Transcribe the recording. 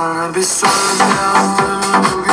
Sana bir söz yazdım bugün